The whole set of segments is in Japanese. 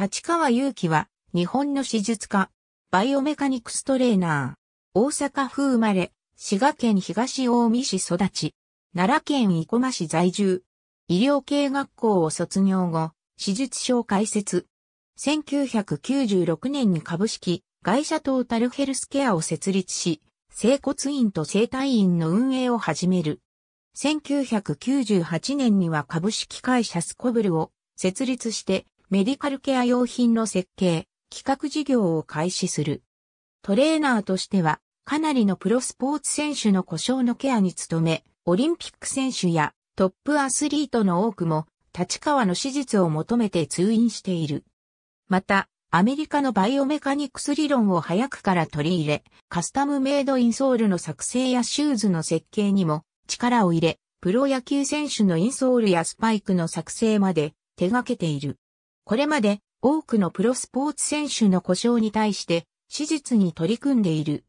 立川祐希は日本の手術家、バイオメカニクストレーナー、大阪府生まれ、滋賀県東近江市育ち、奈良県生駒市在住、医療系学校を卒業後、手術所開設。1996年に株式会社トータルヘルスケアを設立し、整骨院と整体院の運営を始める。1998年には株式会社スコブルを設立してメディカルケア用品の設計、企画事業を開始する。トレーナーとしてはかなりのプロスポーツ選手の故障のケアに努め、オリンピック選手やトップアスリートの多くも立川の手術を求めて通院している。また、アメリカのバイオメカニクス理論を早くから取り入れ、カスタムメイドインソールの作成やシューズの設計にも力を入れ、プロ野球選手のインソールやスパイクの作成まで手掛けている。これまで多くのプロスポーツ選手の故障に対して手術に取り組んでいる。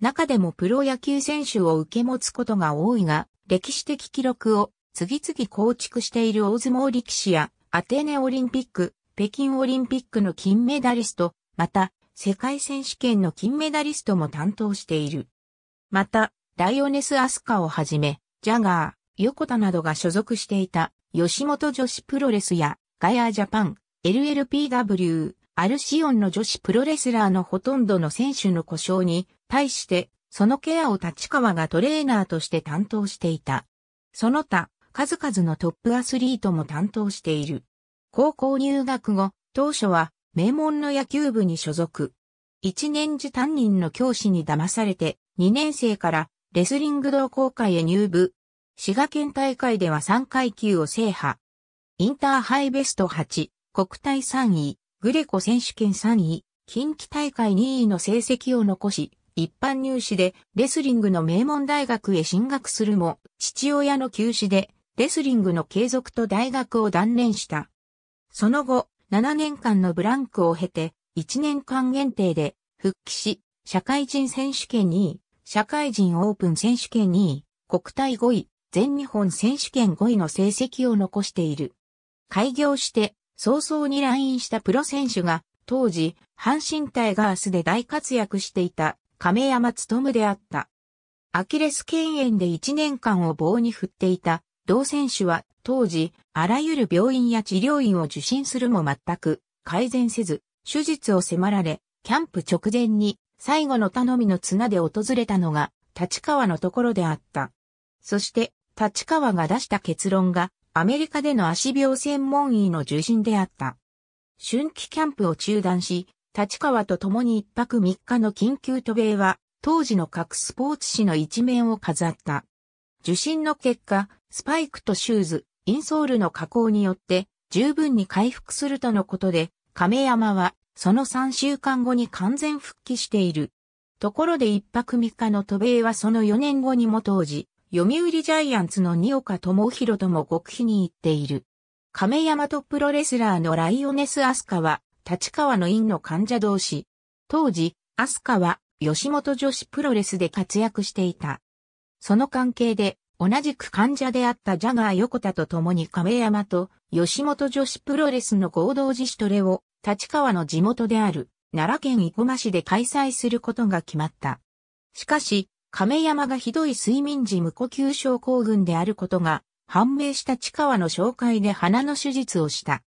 中でもプロ野球選手を受け持つことが多いが、歴史的記録を次々構築している大相撲力士やアテネオリンピック、北京オリンピックの金メダリスト、また、世界選手権の金メダリストも担当している。また、ライオネス・アスカをはじめ、ジャガー、横田などが所属していた、吉本女子プロレスや、ガヤージャパン、LLPW、アルシオンの女子プロレスラーのほとんどの選手の故障に対して、そのケアを立川がトレーナーとして担当していた。その他、数々のトップアスリートも担当している。高校入学後、当初は名門の野球部に所属。一年時担任の教師に騙されて、2年生からレスリング同好会へ入部。滋賀県大会では3階級を制覇。インターハイベスト8、国体3位、グレコ選手権3位、近畿大会2位の成績を残し、一般入試でレスリングの名門大学へ進学するも、父親の休止でレスリングの継続と大学を断念した。その後、7年間のブランクを経て、1年間限定で復帰し、社会人選手権2位、社会人オープン選手権2位、国体5位、全日本選手権5位の成績を残している。開業して、早々に来院したプロ選手が、当時、阪神タイガースで大活躍していた亀山務であった。アキレス腱炎で1年間を棒に振っていた同選手は当時、あらゆる病院や治療院を受診するも全く改善せず、手術を迫られ、キャンプ直前に最後の頼みの綱で訪れたのが立川のところであった。そして、立川が出した結論がアメリカでの足病専門医の受診であった。春季キャンプを中断し、立川と共に一泊三日の緊急渡米は、当時の各スポーツ紙の一面を飾った。受診の結果、スパイクとシューズ、インソールの加工によって十分に回復するとのことで、亀山はその3週間後に完全復帰している。ところで一泊三日の渡米はその4年後にも当時、読売ジャイアンツの二岡智弘とも極秘に行っている。亀山とプロレスラーのライオネス・アスカは、立川の院の患者同士。当時、アスカは吉本女子プロレスで活躍していた。その関係で同じく患者であったジャガー横田と共に亀山と吉本女子プロレスの合同自主トレを立川の地元である奈良県生駒市で開催することが決まった。しかし、亀山がひどい睡眠時無呼吸症候群であることが判明した地川の紹介で鼻の手術をした。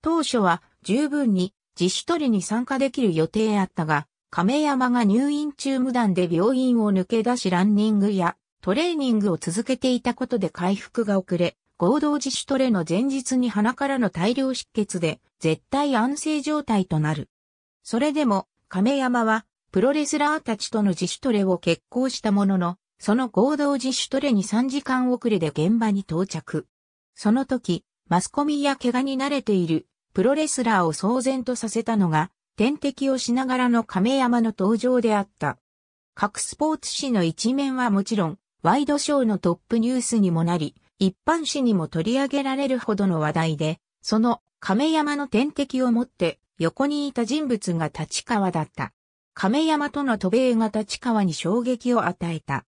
当初は十分に自主トレに参加できる予定あったが、亀山が入院中無断で病院を抜け出しランニングやトレーニングを続けていたことで回復が遅れ、合同自主トレの前日に鼻からの大量出血で絶対安静状態となる。それでも亀山はプロレスラーたちとの自主トレを決行したものの、その合同自主トレに3時間遅れで現場に到着。その時、マスコミや怪我に慣れているプロレスラーを騒然とさせたのが、点滴をしながらの亀山の登場であった。各スポーツ紙の一面はもちろん、ワイドショーのトップニュースにもなり、一般紙にも取り上げられるほどの話題で、その亀山の天敵をもって横にいた人物が立川だった。亀山との渡米が立川に衝撃を与えた。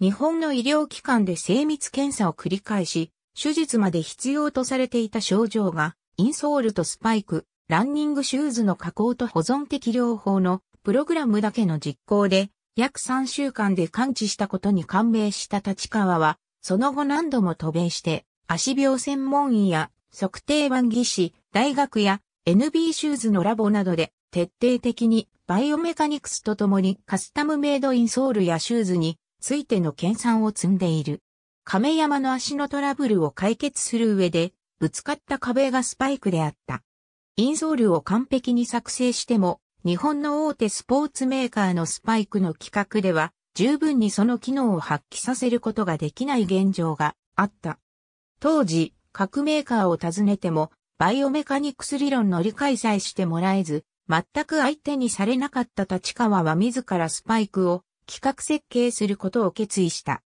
日本の医療機関で精密検査を繰り返し、手術まで必要とされていた症状が、インソールとスパイク、ランニングシューズの加工と保存適療法のプログラムだけの実行で約3週間で完治したことに感銘した立川は、その後何度も渡米して、足病専門医や測定版技師、大学や NB シューズのラボなどで徹底的にバイオメカニクスとともにカスタムメイドインソールやシューズについての研鑽を積んでいる。亀山の足のトラブルを解決する上で、ぶつかった壁がスパイクであった。インソールを完璧に作成しても、日本の大手スポーツメーカーのスパイクの規格では、十分にその機能を発揮させることができない現状があった。当時、各メーカーを訪ねても、バイオメカニクス理論の理解さえしてもらえず、全く相手にされなかった立川は自らスパイクを企画設計することを決意した。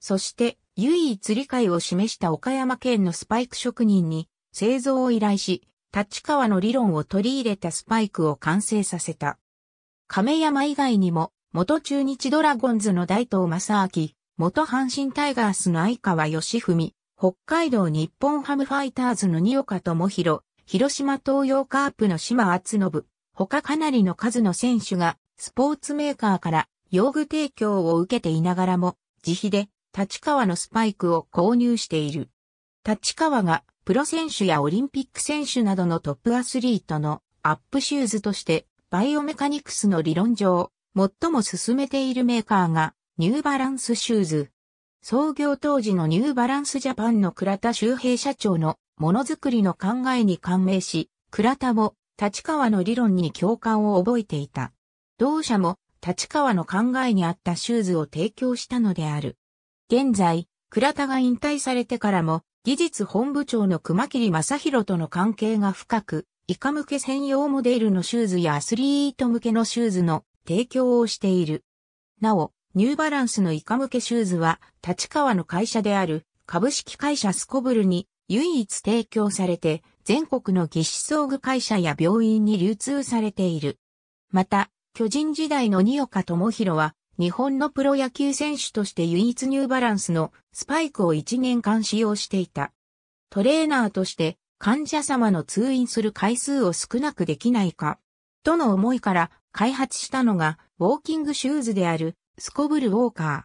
そして、唯一理解を示した岡山県のスパイク職人に製造を依頼し、立川の理論を取り入れたスパイクを完成させた。亀山以外にも、元中日ドラゴンズの大東正明、元阪神タイガースの相川義文、北海道日本ハムファイターズの二岡智弘、広島東洋カープの島厚信、他かなりの数の選手がスポーツメーカーから用具提供を受けていながらも、自費で立川のスパイクを購入している。立川がプロ選手やオリンピック選手などのトップアスリートのアップシューズとしてバイオメカニクスの理論上、最も勧めているメーカーがニューバランスシューズ。創業当時のニューバランスジャパンの倉田修平社長のものづくりの考えに感銘し、倉田も立川の理論に共感を覚えていた。同社も立川の考えに合ったシューズを提供したのである。現在、倉田が引退されてからも、技術本部長の熊切正宏との関係が深く、イカ向け専用モデルのシューズやアスリート向けのシューズの提供をしている。なお、ニューバランスのイカ向けシューズは、立川の会社である株式会社スコブルに唯一提供されて、全国の技師装具会社や病院に流通されている。また、巨人時代の二岡智弘は、日本のプロ野球選手として唯一ニューバランスのスパイクを1年間使用していた。トレーナーとして患者様の通院する回数を少なくできないか、との思いから開発したのがウォーキングシューズであるスコブルウォーカー。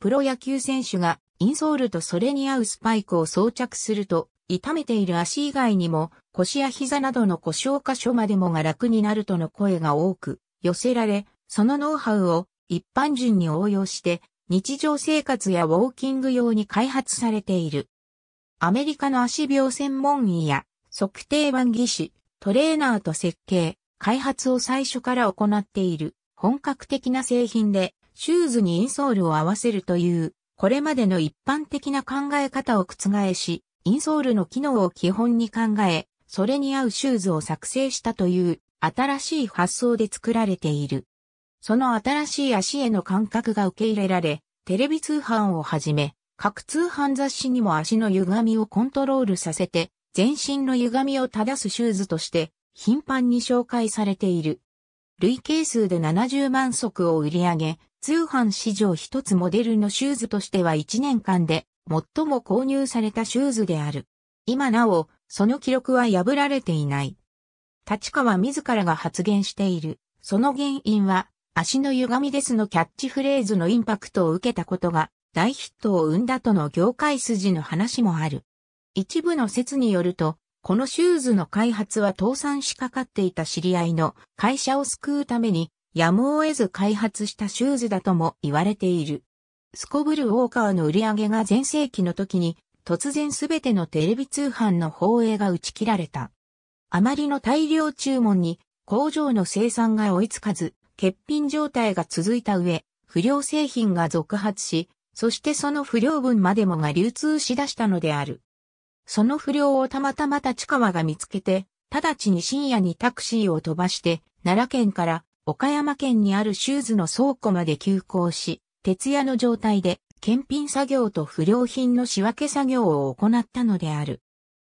プロ野球選手がインソールとそれに合うスパイクを装着すると、痛めている足以外にも腰や膝などの故障箇所までもが楽になるとの声が多く寄せられ、そのノウハウを一般人に応用して日常生活やウォーキング用に開発されている。アメリカの足病専門医や測定版技師、トレーナーと設計、開発を最初から行っている本格的な製品でシューズにインソールを合わせるというこれまでの一般的な考え方を覆し、インソールの機能を基本に考え、それに合うシューズを作成したという新しい発想で作られている。その新しい足への感覚が受け入れられ、テレビ通販をはじめ、各通販雑誌にも足の歪みをコントロールさせて、全身の歪みを正すシューズとして、頻繁に紹介されている。累計数で70万足を売り上げ、通販史上一つモデルのシューズとしては1年間で最も購入されたシューズである。今なお、その記録は破られていない。立川自らが発言している。その原因は、足の歪みですのキャッチフレーズのインパクトを受けたことが大ヒットを生んだとの業界筋の話もある。一部の説によると、このシューズの開発は倒産しかかっていた知り合いの会社を救うためにやむを得ず開発したシューズだとも言われている。スコブルウォーカーの売り上げが全盛期の時に突然すべてのテレビ通販の放映が打ち切られた。あまりの大量注文に工場の生産が追いつかず、欠品状態が続いた上、不良製品が続発し、そしてその不良分までもが流通しだしたのである。その不良をたまたま立川が見つけて、直ちに深夜にタクシーを飛ばして、奈良県から岡山県にあるシューズの倉庫まで急行し、徹夜の状態で検品作業と不良品の仕分け作業を行ったのである。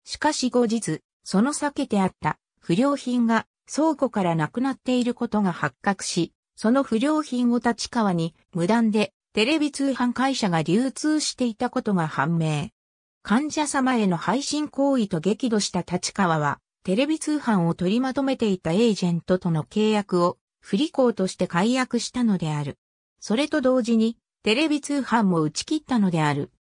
しかし後日、その避けてあった不良品が倉庫からなくなっていることが発覚し、その不良品を立川に無断でテレビ通販会社が流通していたことが判明。患者様への配信行為と激怒した立川は、テレビ通販を取りまとめていたエージェントとの契約を不履行として解約したのである。それと同時にテレビ通販も打ち切ったのである。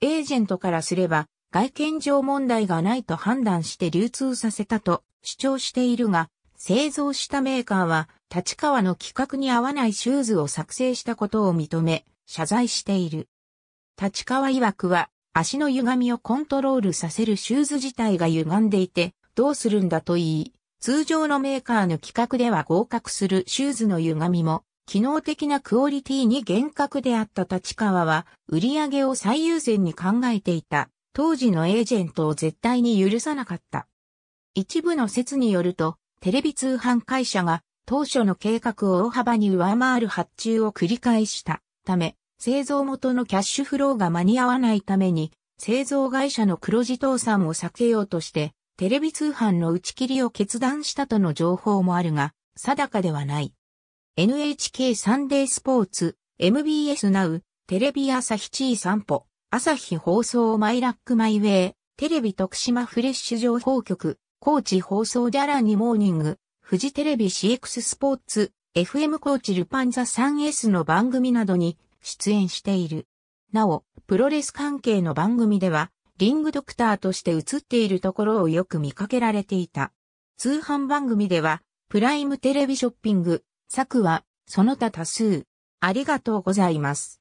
エージェントからすれば外見上問題がないと判断して流通させたと主張しているが、製造したメーカーは立川の規格に合わないシューズを作成したことを認め、謝罪している。立川曰くは足の歪みをコントロールさせるシューズ自体が歪んでいて、どうするんだと言い、通常のメーカーの規格では合格するシューズの歪みも、機能的なクオリティに厳格であった立川は、売り上げを最優先に考えていた、当時のエージェントを絶対に許さなかった。一部の説によると、テレビ通販会社が当初の計画を大幅に上回る発注を繰り返したため、製造元のキャッシュフローが間に合わないために、製造会社の黒字倒産を避けようとして、テレビ通販の打ち切りを決断したとの情報もあるが、定かではない。NHK サンデースポーツ、MBS ナウ、テレビ朝日チー散歩、朝日放送マイラックマイウェイ、テレビ徳島フレッシュ情報局、高知放送ジャラニモーニング、フジテレビ CX スポーツ、FM コーチルパンザ 3S の番組などに出演している。なお、プロレス関係の番組では、リングドクターとして映っているところをよく見かけられていた。通販番組では、プライムテレビショッピング、作は、その他多数。ありがとうございます。